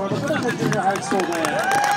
for the Brooklyn Junior High School band.